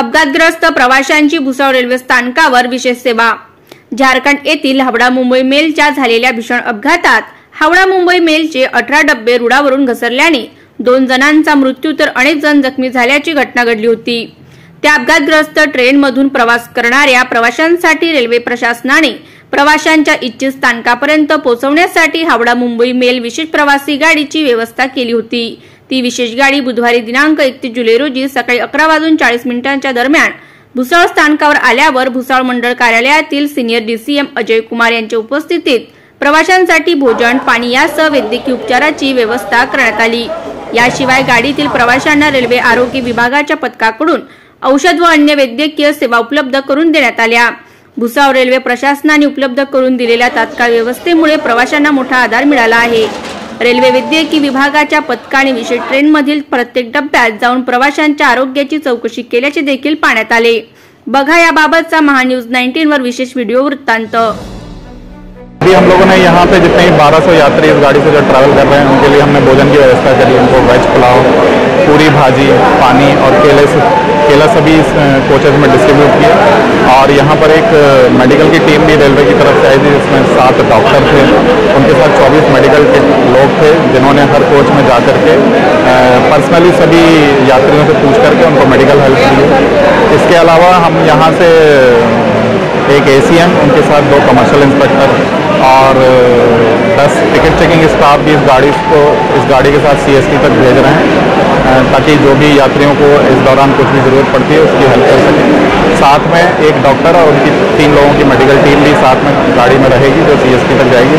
अपघातग्रस्त प्रवाशांची भुसावळ रेल्वे स्थानकावर विशेष सेवा. झारखंड येथील हावडा मुंबई मेलच्या झालेल्या भीषण अपघातात हावडा मुंबई मेलचे अठरा डब्बे रुळावरून घसरल्याने दोन जणांचा मृत्यू तर अनेक जण जखमी झाल्याची घटना घडली होती. त्या अपघातग्रस्त ट्रेनमधून प्रवास करणाऱ्या प्रवाशांसाठी रेल्वे प्रशासनाने प्रवाशांच्या इच्छित स्थानकापर्यंत पोहोचवण्यासाठी हावडा मुंबई मेल विशेष प्रवासी गाडीची व्यवस्था केली होती. ती विशेष गाडी बुधवारी दिनांक एकतीस जुलै रोजी सकाळी अकरा वाजून चाळीस मिनिटांच्या दरम्यान भुसाळ स्थानकावर आल्यावर भुसाळ मंडळ कार्यालयातील सिनियर डीसीएम अजय कुमार यांच्या उपस्थितीत प्रवाशांसाठी भोजन पाणी यासह वैद्यकीय उपचाराची व्यवस्था करण्यात आली. याशिवाय गाडीतील प्रवाशांना रेल्वे आरोग्य विभागाच्या पथकाकडून औषध व अन्य वैद्यकीय सेवा उपलब्ध करून देण्यात आल्या. भुसाव रेल्वे प्रशासनाने उपलब्ध करून दिलेल्या तात्काळ व्यवस्थेमुळे प्रवाशांना मोठा आधार मिळाला आहे. रेल्वे वैद्यकीय विभागाच्या पथकाने विशेष ट्रेनमधील प्रत्येक डब्यात जाऊन प्रवाशांच्या आरोग्याची चौकशी केल्याचे देखील पाहण्यात आले. बघा याबाबतचा महान्यूज नाईन्टीन वर विशेष व्हिडिओ वृत्तांत. अभी हम लोगों ने यहाँ पे जितने भी 1200 यात्री इस गाड़ी से जो ट्रैवल कर रहे हैं उनके लिए हमने भोजन की व्यवस्था करी उनको वेज पुलाव पूरी भाजी पानी और केले केला सभी इस कोचेज में डिस्ट्रीब्यूट किए। और यहाँ पर एक मेडिकल की टीम भी रेलवे की तरफ से आई थी जिसमें सात डॉक्टर थे। उनके साथ 24 मेडिकल पर्सनली सभी यात्रियों से पूछ करके उनको मेडिकल हेल्प दी इसके अलावा हम यहाँ से एक एसीएम उनके साथ दो कमर्शियल इंस्पेक्टर और दस टिकट चेकिंग स्टाफ भी इस गाड़ी को, इस गाड़ी के साथ सीएसटी तक भेज रहे हैं ताकि जो भी यात्रियों को इस दौरान कुछ भी ज़रूरत पड़ती है उसकी हेल्प कर सकें। साथ में एक डॉक्टर और उनकी तीन लोगों की मेडिकल टीम भी साथ में गाड़ी में रहेगी, जो सीएसटी तक जाएगी।